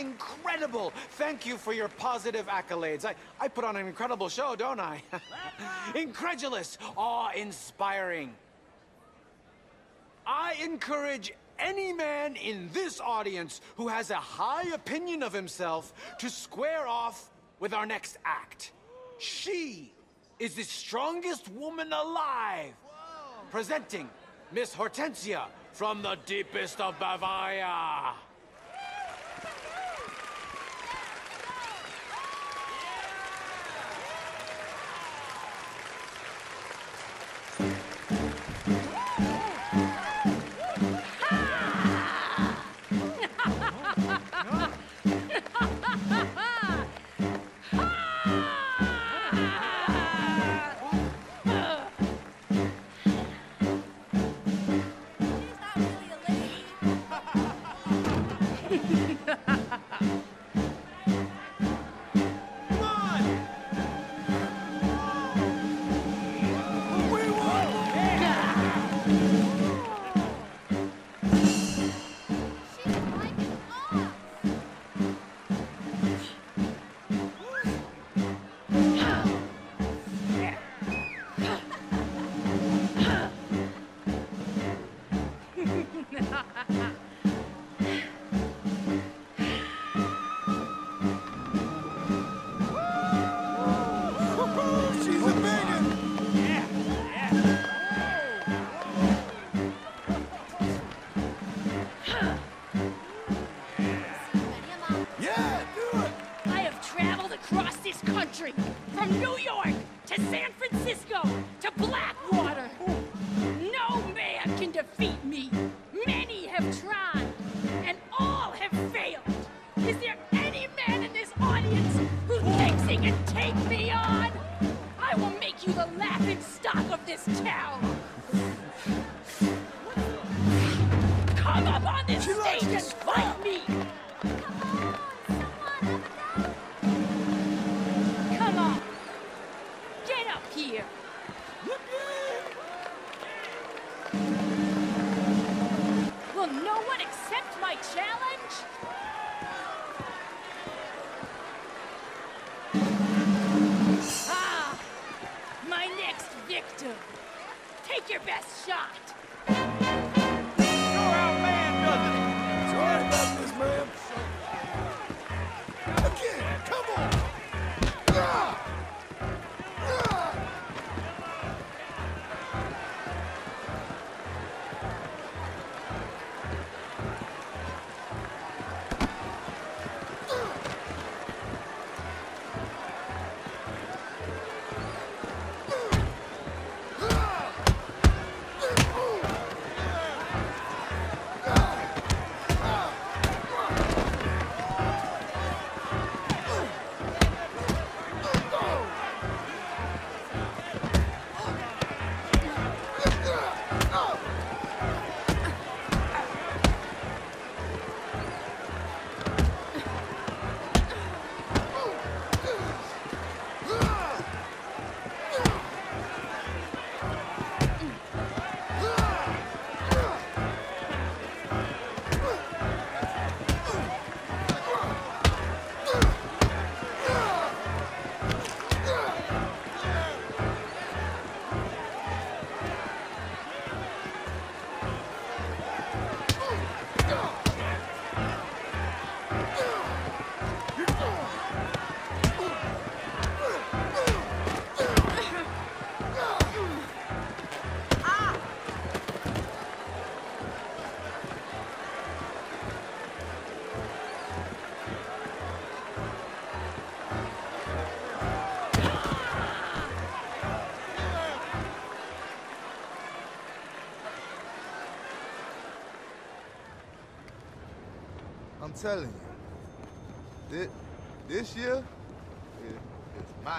incredible! Thank you for your positive accolades. I, I put on an incredible show, don't I? Incredulous, awe-inspiring. I encourage any man in this audience who has a high opinion of himself to square off with our next act. She is the strongest woman alive. Presenting Miss Hortensia from the deepest of Bavaria. She's To Blackwater. No man can defeat me. Many have tried, and all have failed. Is there any man in this audience who thinks he can take me on? I will make you the laughing stock of this town. Come up on this She stage and fight me. Come on. Get up here. Will no one accept my challenge? Ah, my next victim. Take your best shot. I'm telling you, this, this year is, my.